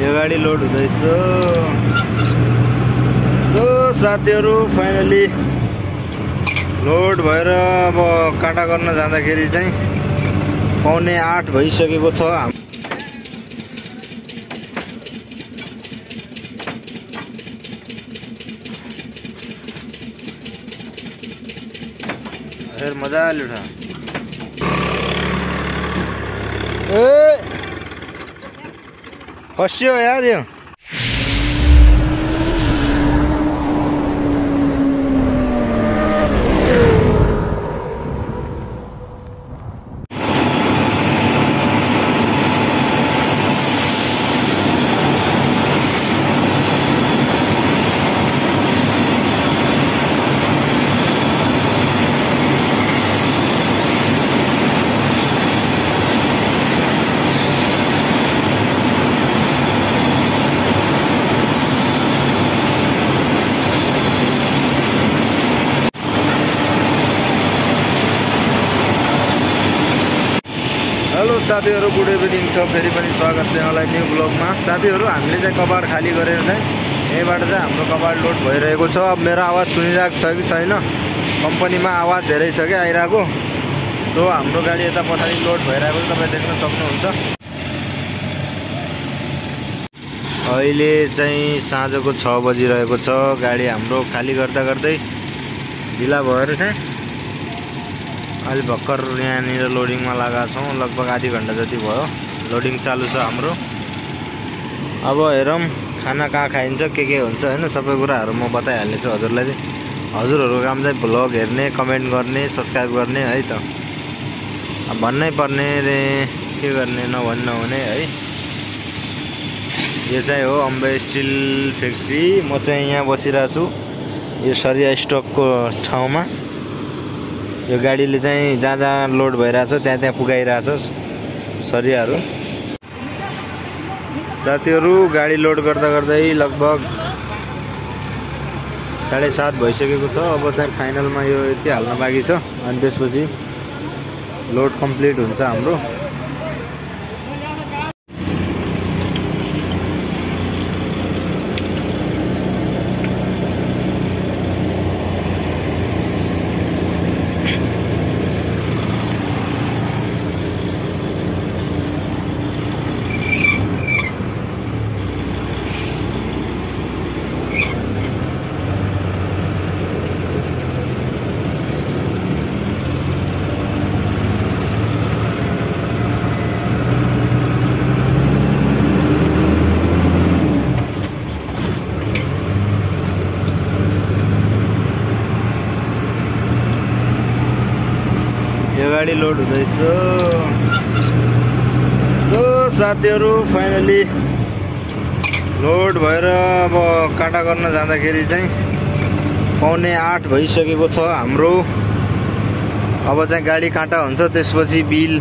यो गाडी लोड हुँदैछ। तो साथीहरू फाइनली लोड भएर अब काँटा गर्न जाँदाखेरि चाहिँ पाउने आठ भइसकेको छ। मजाले उठा। ए! फस्यो साथीहरू गुड इभिनिङ छ। फेरि पनि स्वागत छ यहाँलाई न्यू ब्लगमा। साथीहरू हामीले चाहिँ कबाड खाली गरेर चाहिँ यहीँबाट चाहिँ हाम्रो कबाड लोड भइरहेको छ। अब मेरो आवाज सुनिरहेको छ कि छैन? कम्पनीमा आवाज धेरै छ कि आइरहेको। सो हाम्रो गाडी यता पछाडि लोड भइरहेको छ। तपाईँ देख्न सक्नुहुन्छ। अहिले चाहिँ साँझको छ बजिरहेको छ। गाडी हाम्रो खाली गर्दा गर्दै ढिला भएर चाहिँ अहिले भर्खर यहाँनिर लोडिङमा लगाएको छौँ। लगभग आधी घन्टा जति भयो। लोडिङ चालु छ हाम्रो। अब हेरौँ खाना कहाँ खाइन्छ के के हुन्छ होइन? सबै कुराहरू म बताइहाल्नेछु हजुरलाई हजुरहरूको काम चाहिँ भ्लग हेर्ने कमेन्ट गर्ने सब्सक्राइब गर्ने है त। भन्नै पर्ने रे के गर्ने नभन् नहुने है। यो चाहिँ हो अम्बे स्टिल फ्याक्ट्री। म चाहिँ यहाँ बसिरहेको छु। यो सरिया स्टकको ठाउँमा। यो गाडीले चाहिँ जहाँ जहाँ लोड भइरहेछ त्यहाँ त्यहाँ पुगाइरहेछ सरियाहरू। साथीहरू गाडी लोड गर्दा गर्दै लगभग साढे सात भइसकेको छ। अब चाहिँ फाइनलमा यो यति हाल्न बाँकी छ। अनि त्यसपछि लोड कम्प्लिट हुन्छ हाम्रो यो गाडी लोड हुँदैछ तो साथीहरू फाइनली लोड भएर अब काँटा गर्न जाँदाखेरि चाहिँ पाउने आठ भइसकेको छ हाम्रो अब चाहिँ गाडी काँटा हुन्छ त्यसपछि बिल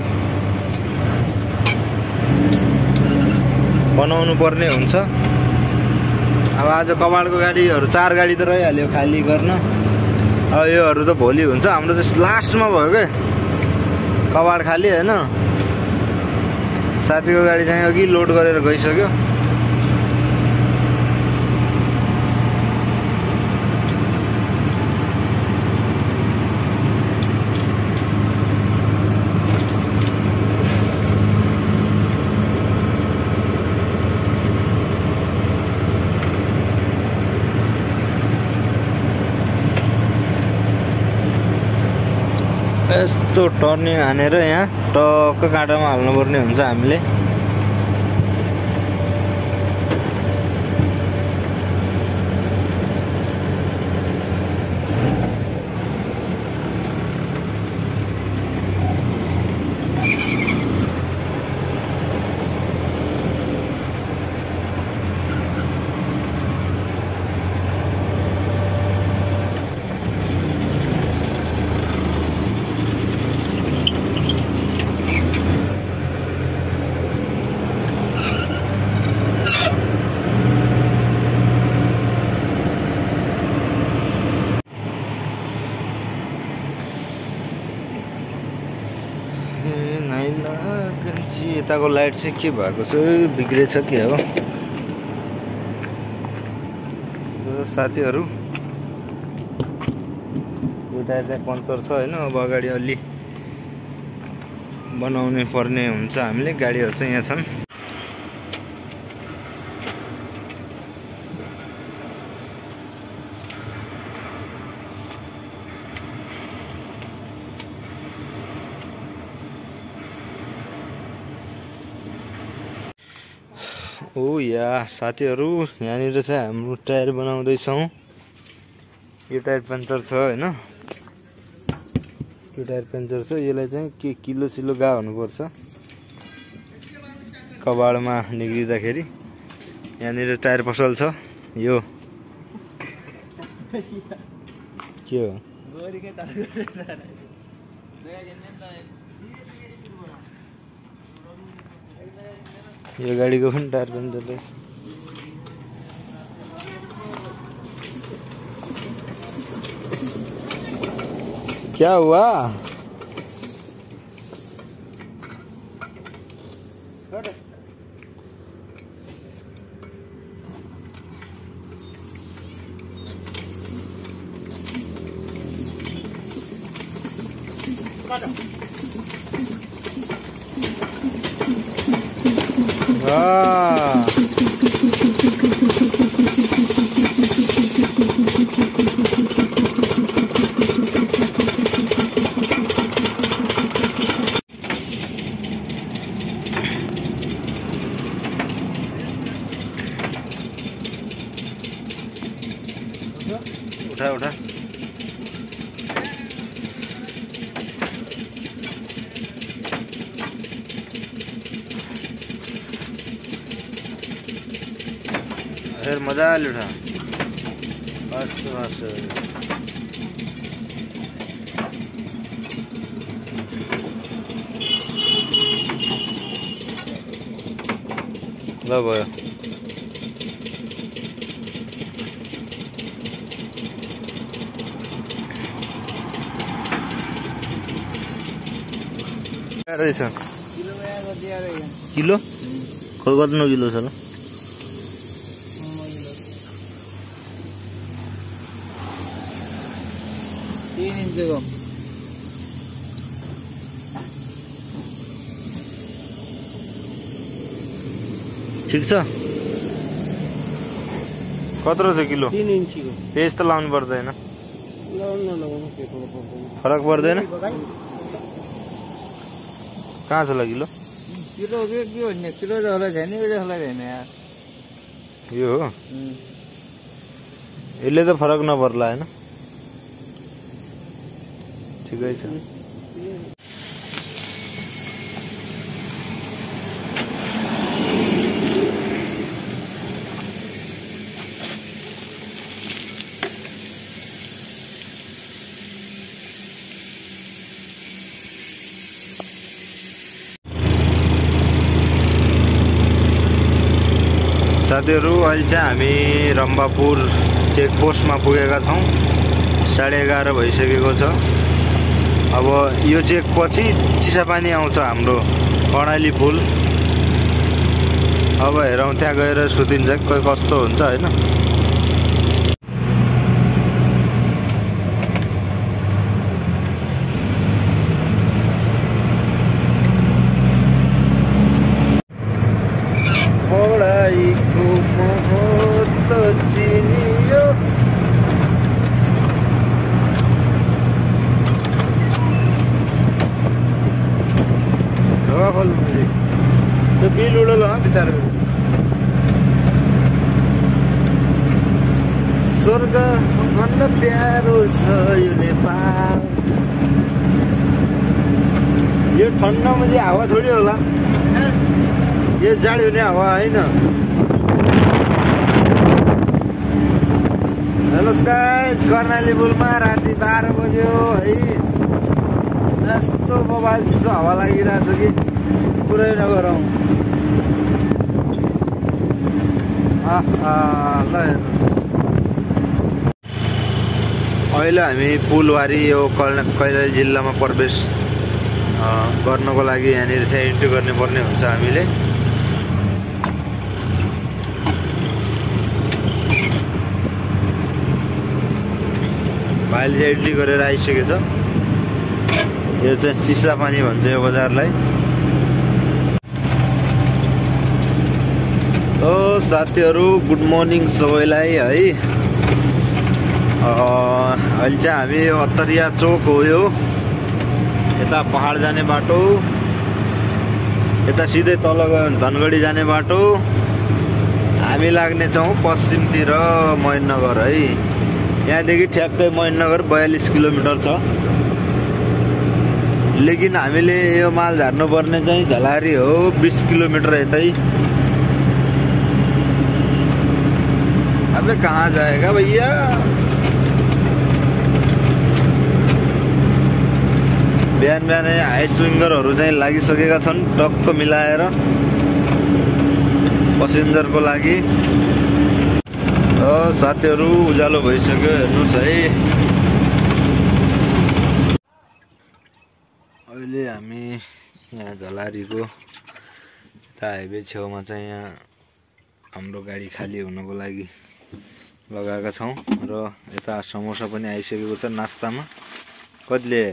बनाउनु पर्ने हुन्छ अब आज कबाडको गाडीहरू चार गाडी त रहिहाल्यो खाली गर्न अब योहरू त भोलि हुन्छ हाम्रो त लास्टमा भयो क्या कबाड खाली होइन साथीको गाडी चाहिँ अघि लोड गरेर गइसक्यो? यस्तो टर्निङ हानेर यहाँ टक्क काँटामा हाल्नुपर्ने हुन्छ हामीले। यताको लाइट चाहिँ के भएको छ? बिग्रेछ कि अब? साथीहरू यो टायर चाहिँ पङ्चर छ होइन अब अगाडि अलि बनाउने पर्ने हुन्छ हामीले गाडीहरू चाहिँ यहाँ छन्। ओ या साथीहरू यहाँनिर चाहिँ हाम्रो टायर बनाउँदैछौँ। यो टायर पङ्चर छ होइन? यो टायर पङ्चर छ यसलाई चाहिँ के किलो सिलो गा हुनुपर्छ? कबाडमा निक्लिँदाखेरि यहाँनिर टायर पसल छ यो। के हो? यो गाडीको पनि टायर पङ्चर रहेछ क्या हुआ वाह उठा उठा फिर मजाले उठा बस बस ल भयो क्या रहेछ किलो खोइ कति किलो छ इंचको ठिक छ कत्रो छ किलो तीन इंचको पेज त लाउनु पर्दैन फरक पर्दैन कहाँ छ ल किलो किलो के के भन्ने किलो जसलाई छैन यो जसलाई छैन यार यो हो उम्. यसले त फरक नपर्ला होइन ठिकै छ साथीहरू अहिले चाहिँ हामी रम्बापुर चेकपोस्टमा पुगेका छौँ। साढे एघार भइसकेको छ। अब यो चेकपछि चिसापानी आउँछ हाम्रो कर्णाली पुल। अब हेरौँ त्यहाँ गएर सुतिन्छ कस्तो हुन्छ होइन? त्यो बिल हो बिचार स्वर्ग भन्दा प्यारो छ यो नेपाल यो ठन्डामा चाहिँ हावा थोडी होला यो जाड हुने हावा होइन गाइस कर्णाली पुलमा राति बाह्र बज्यो है यस्तो मोबाइल चिसो हावा लागिरहेछ कि पुरै नगरौँ ल हेर्नुहोस् अहिले हामी पुलवारी यो कल कैलाली जिल्लामा प्रवेश गर्नको लागि यहाँनिर चाहिँ इन्ट्री गर्ने पर्ने हुन्छ हामीले भाइले चाहिँ इडली गरेर आइसकेछ यो चाहिँ चिसा पानी भन्छ यो बजारलाई हो साथीहरू गुड मर्निङ सबैलाई है। अहिले चाहिँ हामी अत्तरिया चोक हो यो। यता पहाड जाने बाटो। यता सिधै तल गयो भने धनगढी जाने बाटो। हामी लाग्नेछौँ पश्चिमतिर महेन्द्रनगर है। यहाँदेखि ठ्याक्कै महेन्द्रनगर बयालिस किलोमिटर छ। लेकिन हामीले यो माल झार्नुपर्ने चाहिँ झलारी हो बिस किलोमिटर यतै। कहाँ जाएगा भैया? बिहान बिहानै हाई स्विङ्गरहरू चाहिँ लागिसकेका छन् टक्क मिलाएर। पसेन्जरको लागि। साथीहरू उज्यालो भइसक्यो हेर्नुहोस् है। अहिले हामी यहाँ झलारीको यता हाइवे छेउमा चाहिँ यहाँ हाम्रो गाडी खाली हुनको लागि लगाएका छौँ र यता समोसा पनि आइसकेको छ नास्तामा। कतिले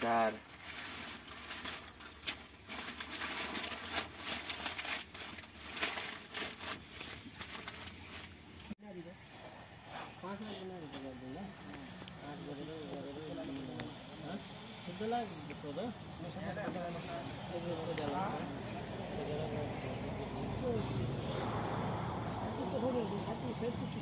चार।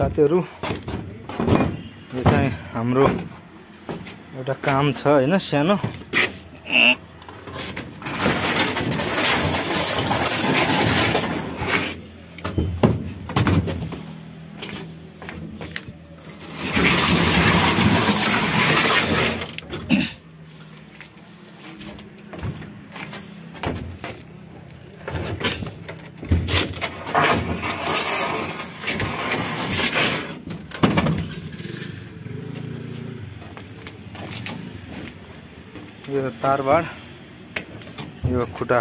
साथीहरू यो चाहिँ हाम्रो एउटा काम छ होइन? सानो। तारबाड यो खुट्टा।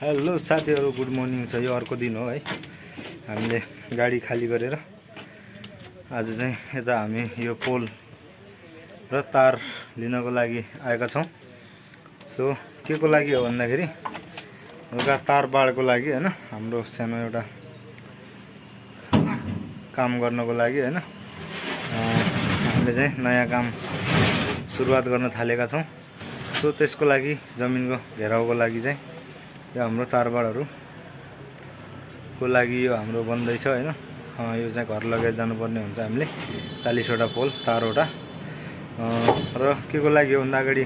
हेलो साथीहरू गुड मर्निङ छ यो अर्को दिन हो है। हामीले गाडी खाली गरेर आज चाहिँ यता हामी यो पोल र तार लिनको लागि आएका छौँ। सो के को लागि हो भन्दाखेरि हल्का तार बाडको लागि होइन हाम्रो सानो एउटा काम गर्नको लागि होइन। हामीले चाहिँ नयाँ काम सुरुवात गर्न थालेका छौँ। सो त्यसको लागि जमिनको घेराउको लागि चाहिँ यो हाम्रो तारबाडहरू को लागि यो हाम्रो बन्दैछ होइन। यो चाहिँ घर लगाइ जानुपर्ने हुन्छ हामीले। चालिसवटा पोल तारवटा र के को लागि हो भन्दा अगाडि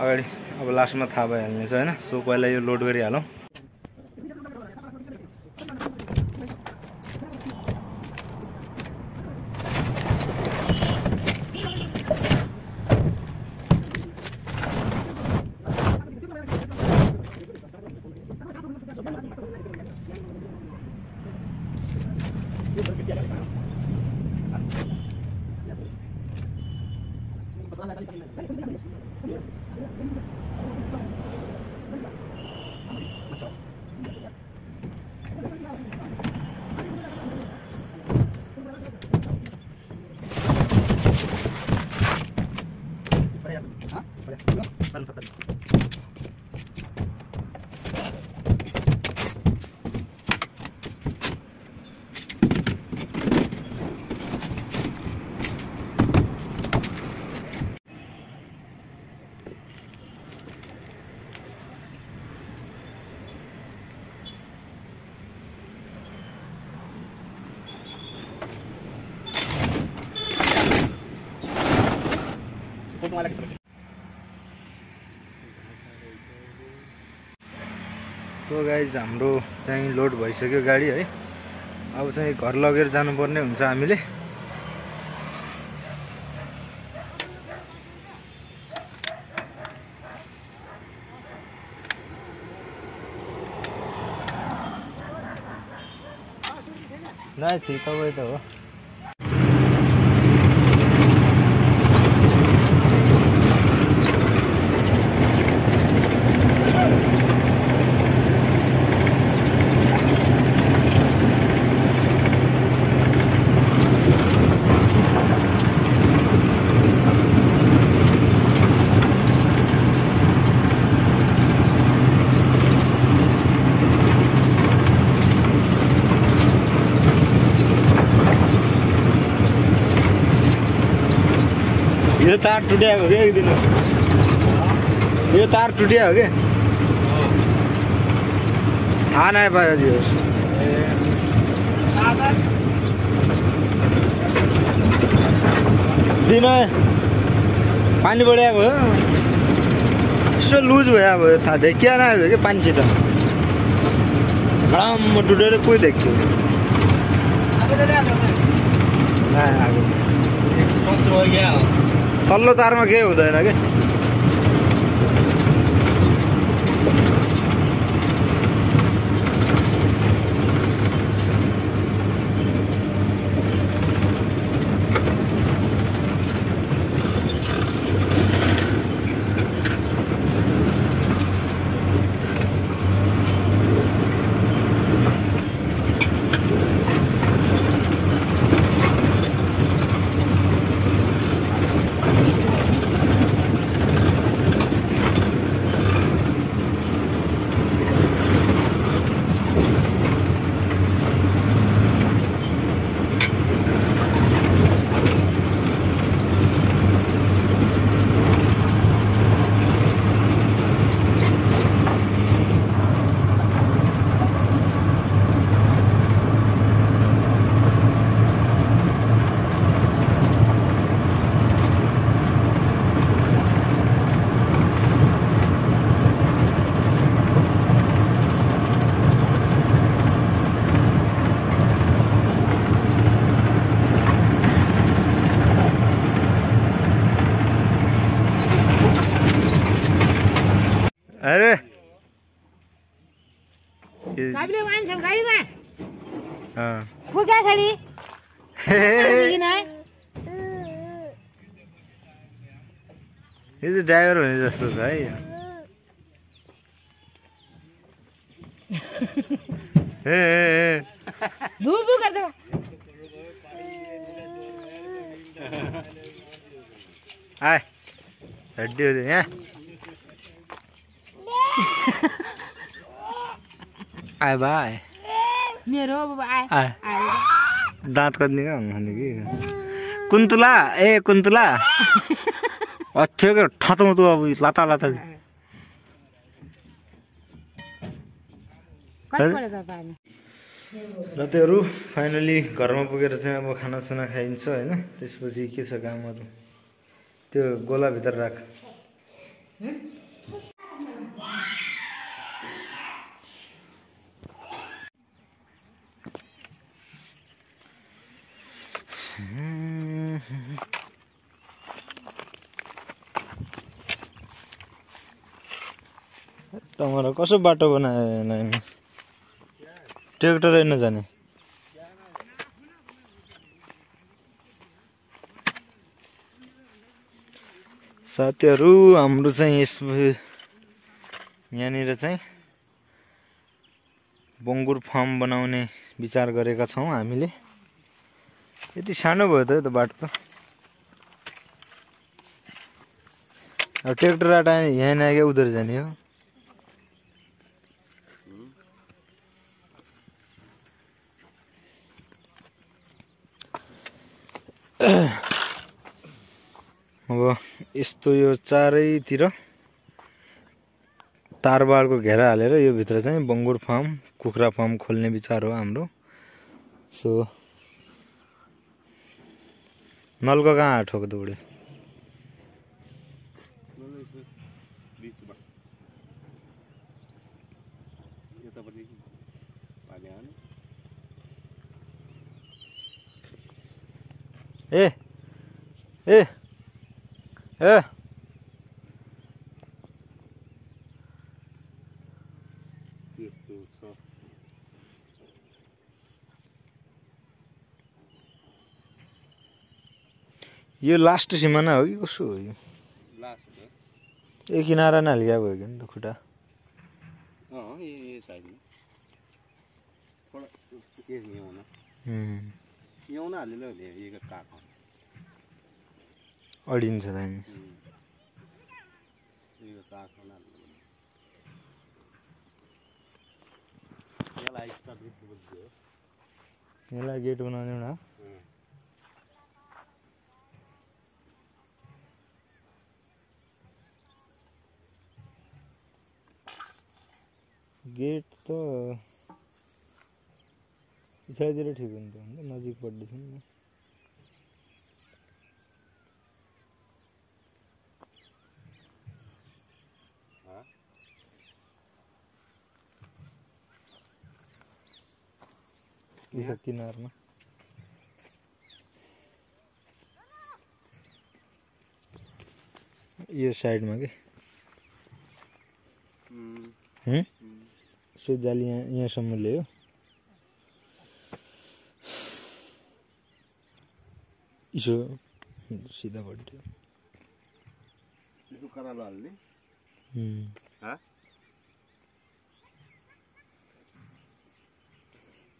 अगाडि अब लास्टमा थाहा भइहाल्नेछ होइन। सो पहिला यो लोड गरिहालौँ। गाइज हाम्रो चाहिँ लोड भइसक्यो गाडी है। अब चाहिँ घर लगेर जानुपर्ने हुन्छ हामीले। नाही ठिक तपाईँ त हो। तार टुट्याएको हो क्या एक दिन? यो तार टुट्या हो क्या? थाहा नै पायो त्यो दिन पानी बढिआएको हो यसो लुज भयो अब थाहा देखिया नै भयो कि पानीसित? घडम्म टुटेर कोही देखियो आएको तल्लो तारमा केही हुँदैन कि? ये- साहेबले वाइन छ गाडीमा अँ। पुग्या छोडी हे, किन यो चाहिँ ड्राइभर भने जस्तो छ है यो। ए, ए, ए। धुबु गर्दा आए हड्डी हो. यहाँ आए भाइ मेरो आए। दाँत कति क्या भन्नु कि? कुन्तुला ए कुन्तुला। अथ्यो क्या ठतम तँ अब लाता लाता। र त्योहरू फाइनली घरमा पुगेर चाहिँ अब खानासाना खाइन्छ होइन? त्यसपछि के छ कामहरू? त्यो गोलाभित्र राख। तपाईँलाई कसो बाटो बनायो नानी? ट्र्याक्टर नजाने साथीहरू हाम्रो चाहिँ यस यहाँनिर चाहिँ बङ्गुर फार्म बनाउने विचार गरेका छौँ हामीले। यति सानो भयो त यो बाटो त। अब ट्र्याक्टर आटा यहाँ नआगे उधर जाने हो। अब यस्तो यो चारैतिर तारबारको घेरा हालेर यो भित्र चाहिँ बङ्गुर फार्म कुखुरा फार्म खोल्ने विचार हो हाम्रो। सो नलको कहाँ ठोक दौड़े यतापट्टि पानी आउने ए ए ए त्यस्तो छ यो लास्ट सिमाना हो कि कसो हो यो? लास्ट हो ए किनारा नहालिया भयो कि नि त खुट्टा? अँ ये ये साइडमा। थोडा ये यहाँ उम्, यहाँ हालिलो भने यो काख अडिन्छ त नि यो काख यसलाई स्टार्ट बुझ्यो यसलाई गेट बनाउने एउटा गेट त पछाडितिर ठिक हुन्थ्यो भने नजिक पर्दैछ नि हाँ? यो छ किनारमा यो साइडमा के हुँ? सो जाली यहाँ यहाँसम्म ल्यायो यसो सिधा पट्टि यसो करालो हाल्ने हुँ। हाँ?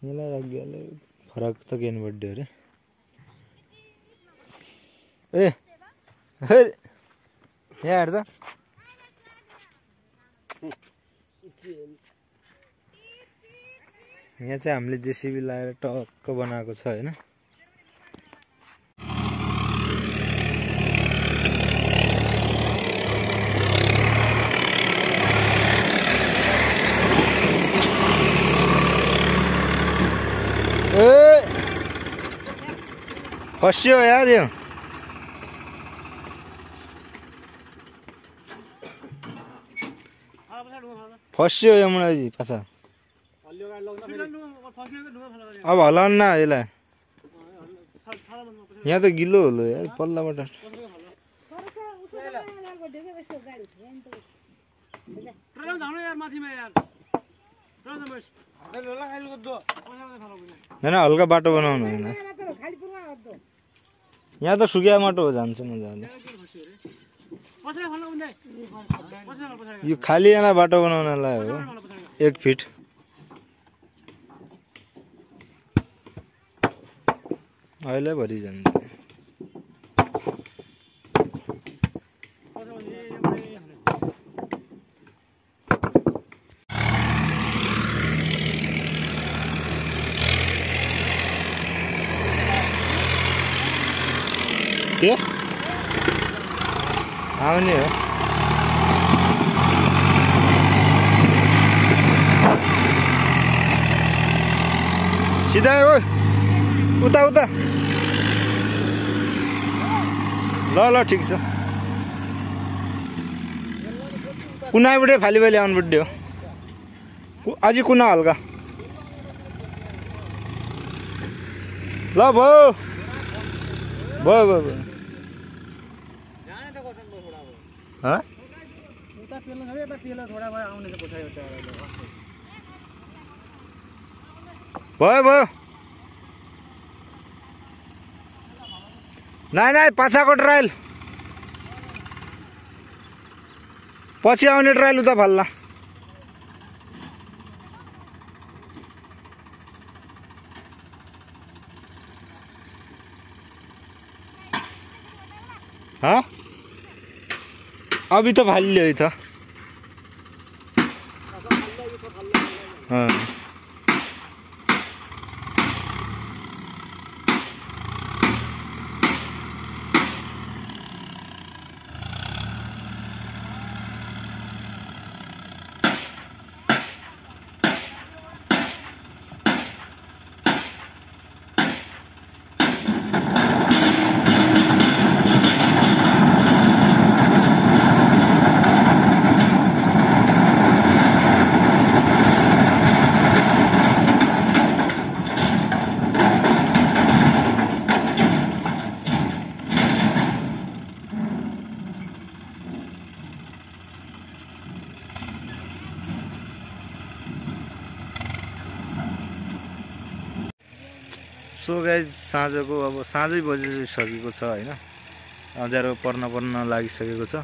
यसलाई राखिहाल्यो फरक त केही बर्थडे अरे ए हेर, यहाँ हेर त यहाँ चाहिँ हामीले जेसिबी लगाएर टक्क बनाएको छ होइन? फस्यो यार यो। फस्यो यो मुनाजी पाछा। अब हलाउनु न यसलाई। यहाँ त गिलो होलो यार पल्लाबाट। होइन हल्का बाटो बनाउनु होइन। यहाँ त सुकिया माटो हो जान्छ मजाले। यो खाली यहाँ बाटो बनाउनलाई हो। एक फिट। अहिले भरि जान्छ के? आउने हो। सिधा ओ उता उता। ल ल ठिक छ। कुनाबाट फाली फाली आउनु पऱ्यो। कु- अझै कुना हल्का? ल भयो भयो भयो भयो हँ? भयो भयो नाइ नाइ पाछाको ट्रायल पछि आउने ट्रायल उता फाल्ला। हाँ? अभी तो फालियो है त। हाँ गाई साँझको अब साँझै बजिसकेको छ होइन। अँध्यारो पर्न पर्न लागिसकेको छ।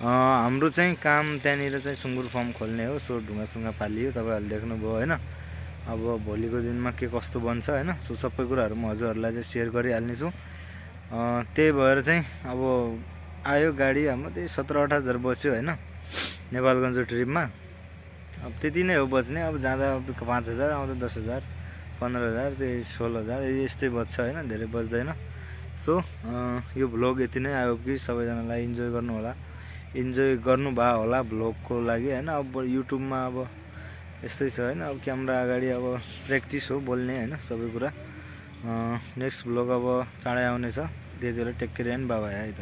हाम्रो चाहिँ काम त्यहाँनिर चाहिँ सुँगुर फार्म खोल्ने हो सो ढुङ्गा सुङ्गा फालियो तपाईँहरूले देख्नुभयो होइन। अब भोलिको दिनमा के कस्तो बन्छ होइन सो सबै कुराहरू म हजुरहरूलाई चाहिँ सेयर गरिहाल्नेछु। त्यही भएर चाहिँ अब आयो गाडी हाम्रो त्यही सत्र अठार हजार बस्यो होइन नेपालगञ्ज ट्रिपमा। अब त्यति नै हो बच्ने अब जाँदा पाँच हजार आउँदा दस हजार। पन्ध्र हजार त्यही सोह्र हजार यस्तै बज्छ होइन धेरै बज्दैन सो यो भ्लग यति नै आयो कि सबैजनालाई इन्जोय गर्नु होला। इन्जोय गर्नुभयो होला भ्लगको लागि होइन अब युट्युबमा अब यस्तै छ होइन अब क्यामेरा अगाडि अब प्र्याक्टिस हो बोल्ने होइन सबै कुरा। नेक्स्ट भ्लग अब चाँडै आउनेछ। त्यति बेला टेक केयर एन्ड बाबा है त।